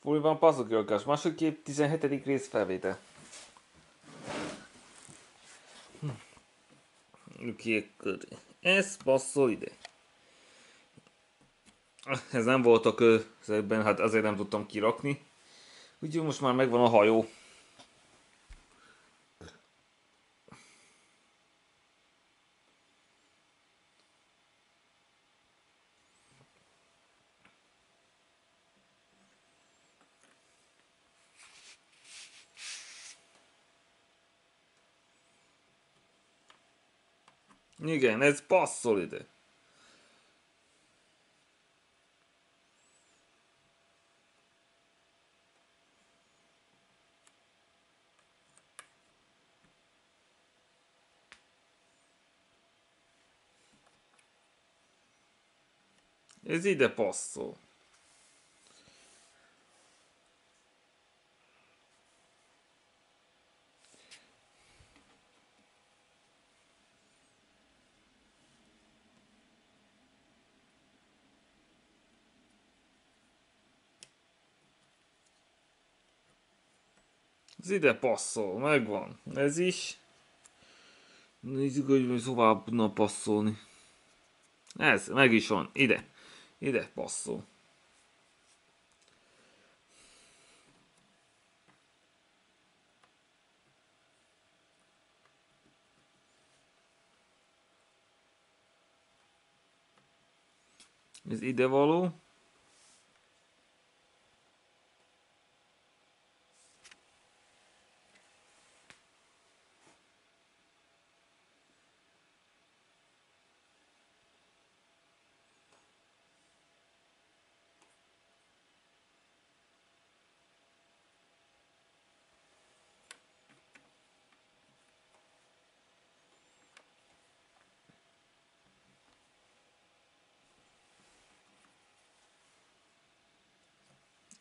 Fúj van passzok jölkás. Második kép 17. rész felvétel. Oké, Ez passzol ide. Ez nem volt a közben, hát azért nem tudtam kirakni. Úgyhogy most már megvan a hajó. Igen, ez passzol ide. Ez ide passzol. Ez ide passzol, megvan. Ez is. Nézzük, hogy tovább tudna passzolni. Ez, meg is van. Ide. Ide passzol. Ez ide való.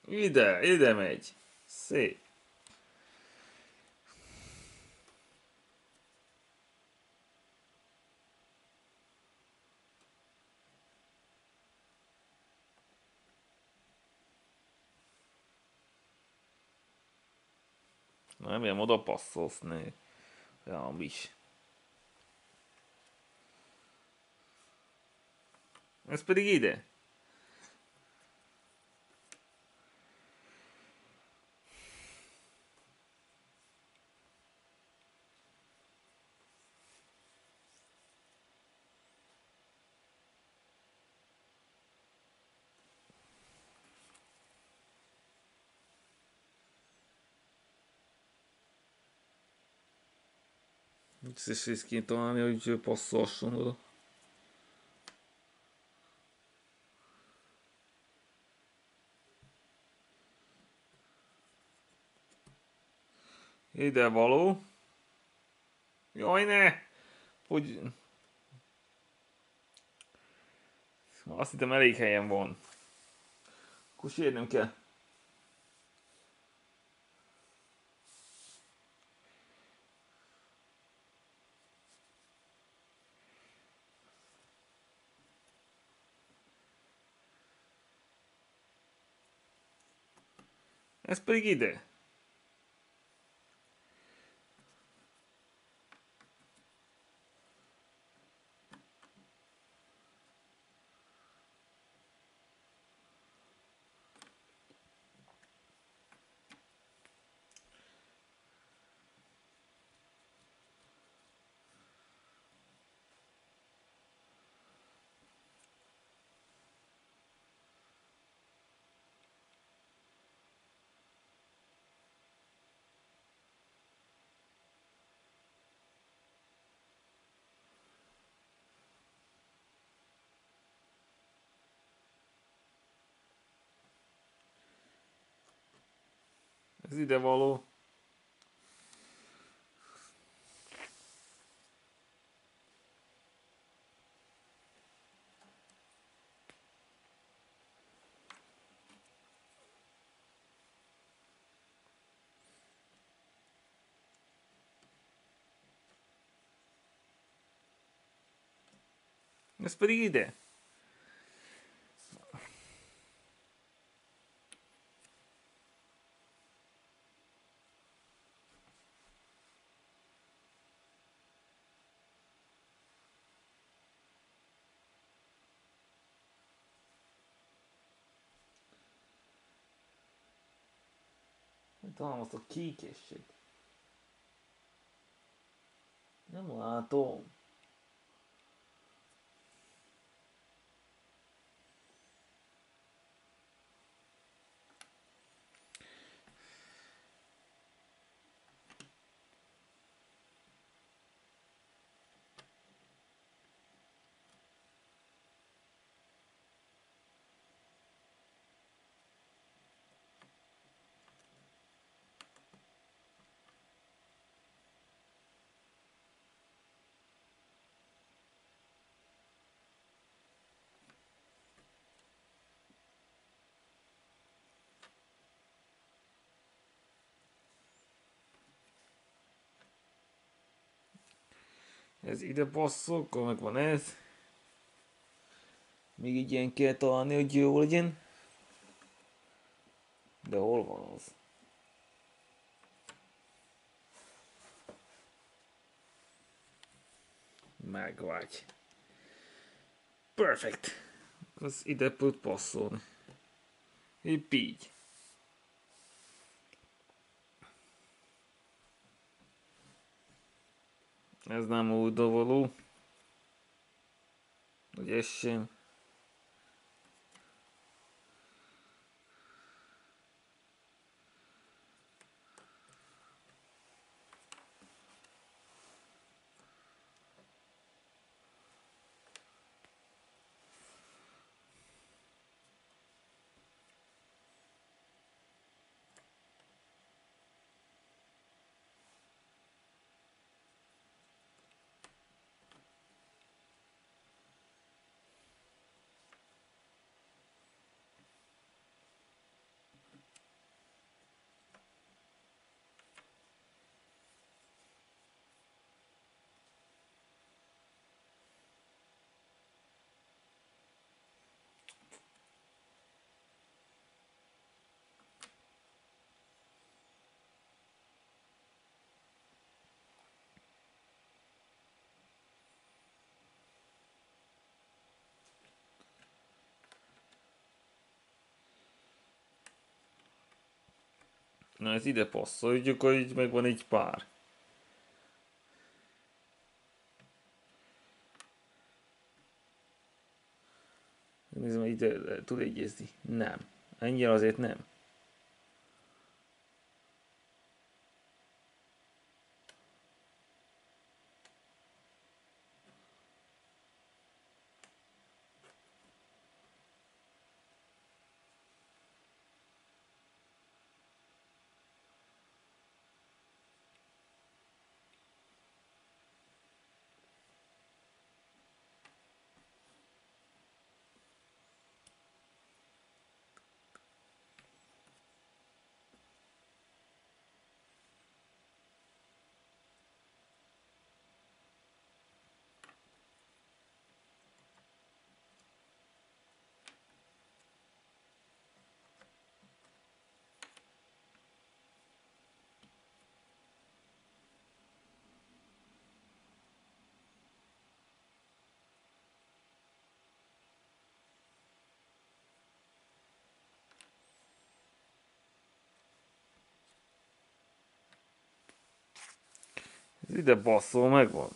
Ide, ide megy. Szép. Nem, ilyen oda passzolsz, ne. Ja, is. Ez pedig ide. Is is kéne találni, hogy passzolson oda. Ide való. Jaj, ne! Hogy... Azt hittem elég helyen van. Akkor sérnünk kell. Ez pedig ide. Ez ide való. Ez pedig ide. Talán azt a kékesség. Nem látom. Ez ide passzol, akkor meg van ez. Még így ilyen kell találni, hogy jó legyen. De hol van az? Megvágy. Perfect. Az ide tud passzolni. Épp így. Я знам у доволу. 10. Na ez ide passzoljuk, hogy megvan egy pár. Nézem, ide tud egyezni. Nem. Ennyire azért nem. Ide basszol, megvan.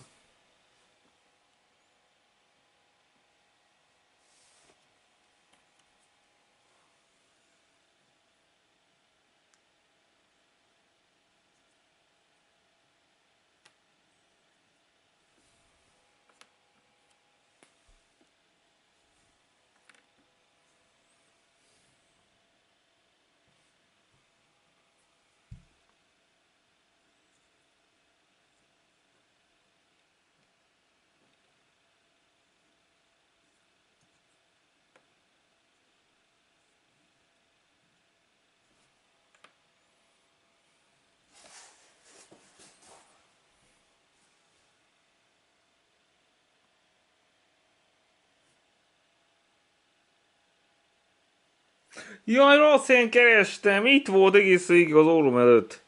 Jaj, rossz helyen kerestem, itt volt egész végig az órom előtt.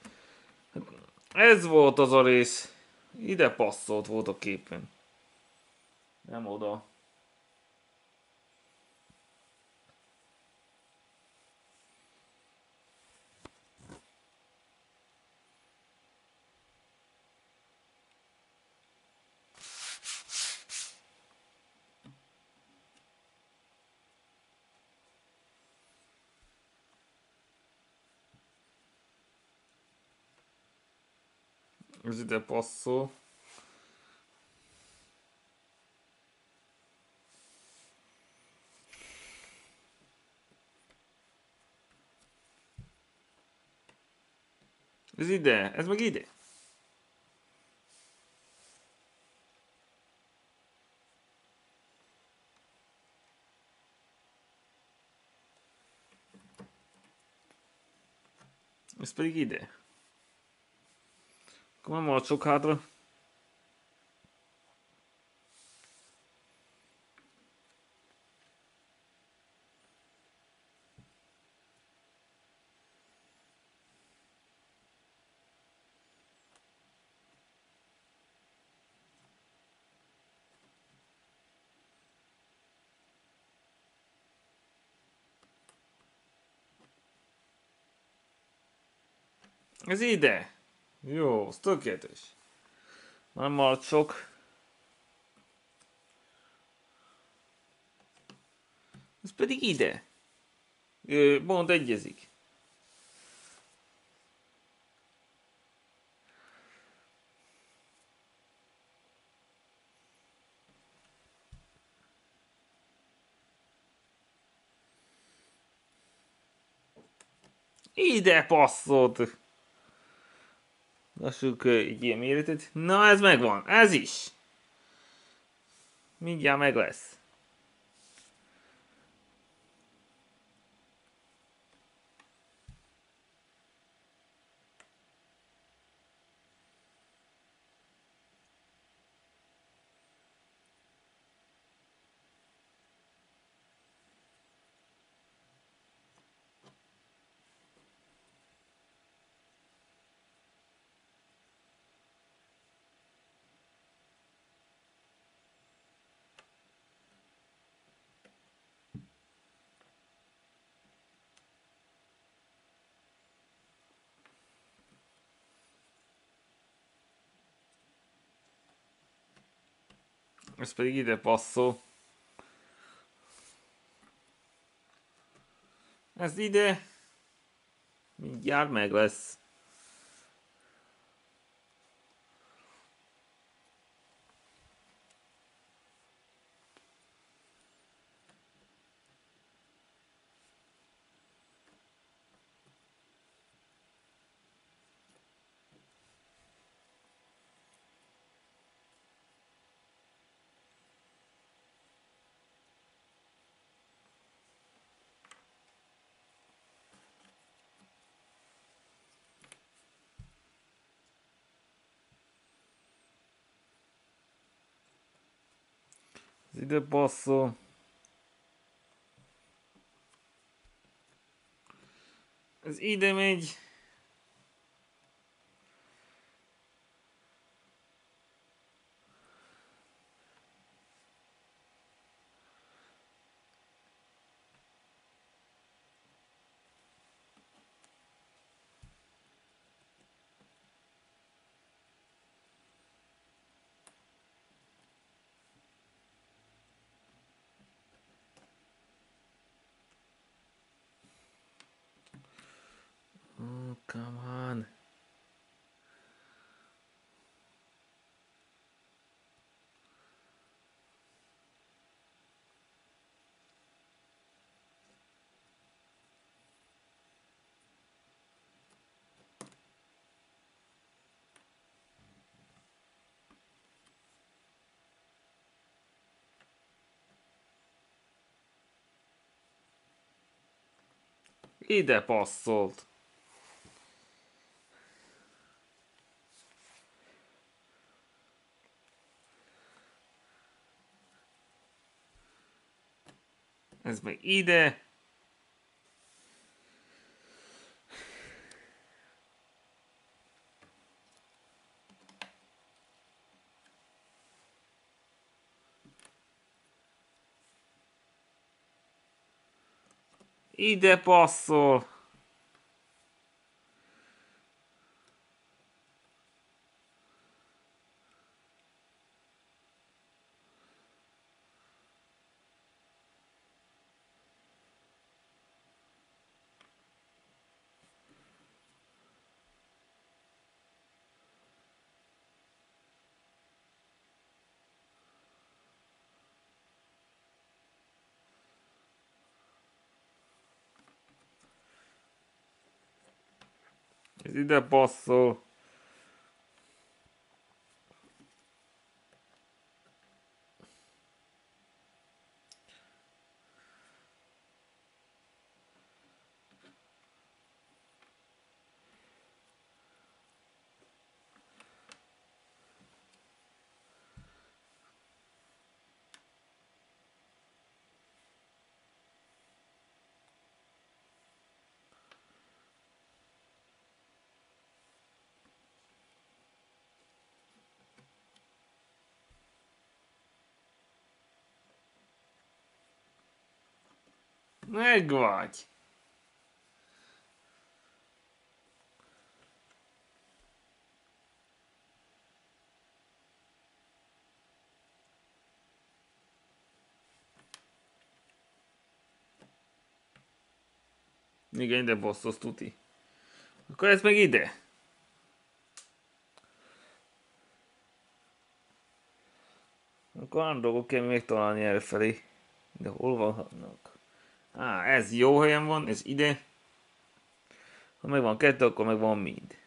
Ez volt az a rész. Ide passzolt volt a képen. Nem oda. Ez ide passzol. Ez ide, ez meg. Akkor nem maradt sok hátra. Ez ide. Jó, az tökéletes. Nem maradt sok. Ez pedig ide. Pont egyezik. Ide passzolt. Lassuk egy ilyen méretet. Na, ez megvan. Ez is. Mindjárt meg lesz. Ez pedig ide passzol. Ez ide. Mindjárt meg lesz. Ide passzol. Ez ide megy. Ide passzolt. Ez meg ide. Ide passzol. Ez ide Meg vagy. Igen, ide bosszosz tuti. Akkor ez meg ide. Akkor olyan dolgok kell megtalálni elfelé. De hol vannak? Á, ez jó helyen van, ez ide. Ha megvan kettő, akkor megvan mind.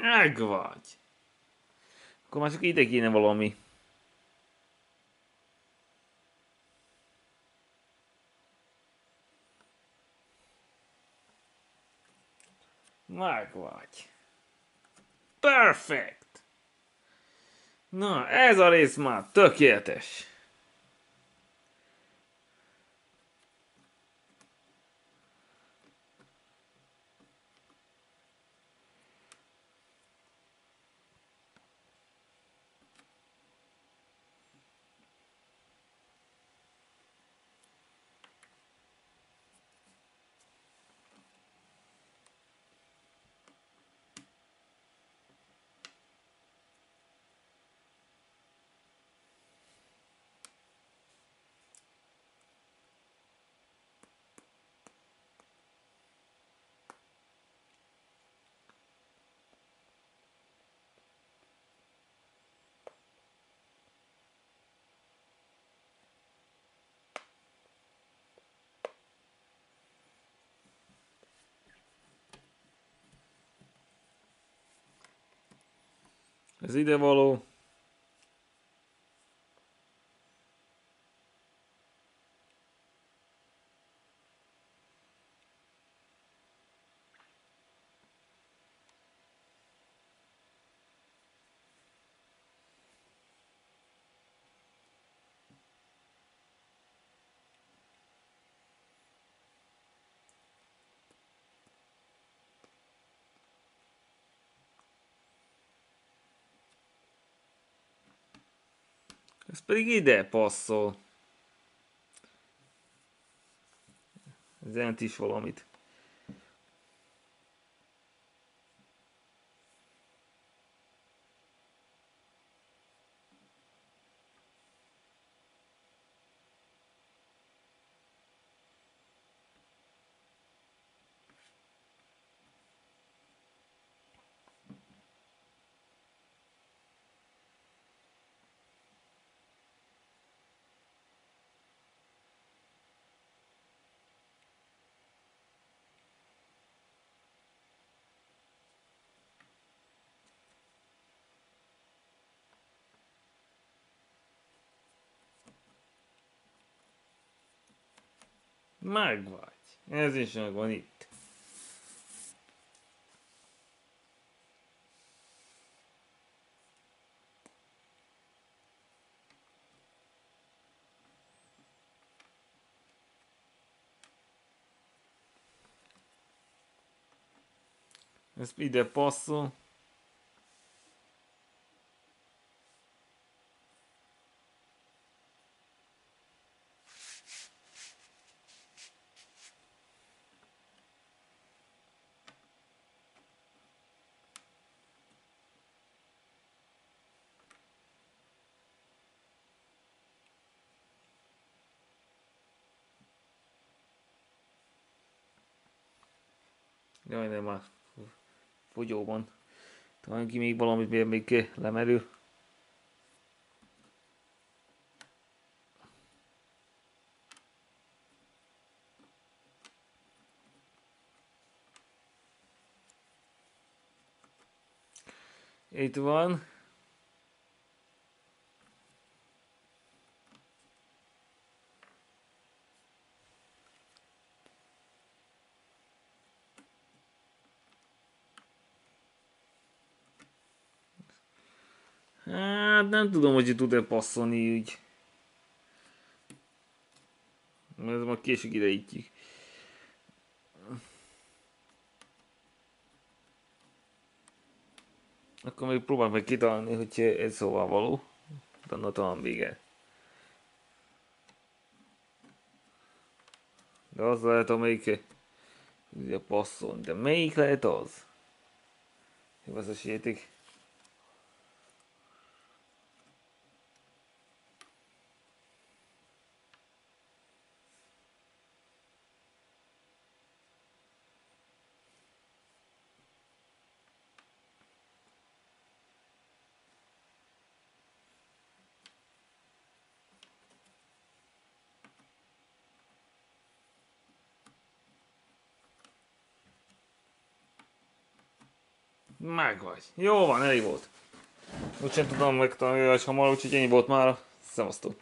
Meg vagy. Akkor már csak ide kéne valami. Meg vagy. Perfect! Na, ez a rész már tökéletes. Ez ide való. Ez pedig ide passzol. Ez is valamit. Meg vagy. Ez is megvan itt. Ez ide passzol. Jaj, nem már fogyóban. Talán ki még valamit még lemerül. Itt van. Hát nem tudom, hogy tud-e passzolni úgy. Ez ma később ideítjük. Akkor még próbálom meg kitalálni, hogy ez szóval való. De talán vége. De az lehet, amelyik ugye passzol. De melyik lehet az? Jó, az a sétik. Vagy. Jó van, elég volt. Úgysem tudom megtanulni, hogy hamar, úgyhogy ennyi volt már. Szevasztok.